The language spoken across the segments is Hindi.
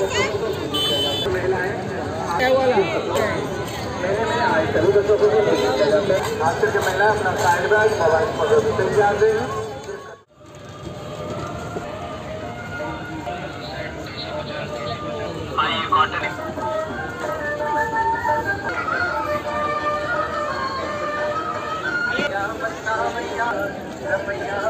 बच्चों को महिला अपना साइड बैग मोबाइल ध्यान दें किसका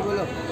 बोलो।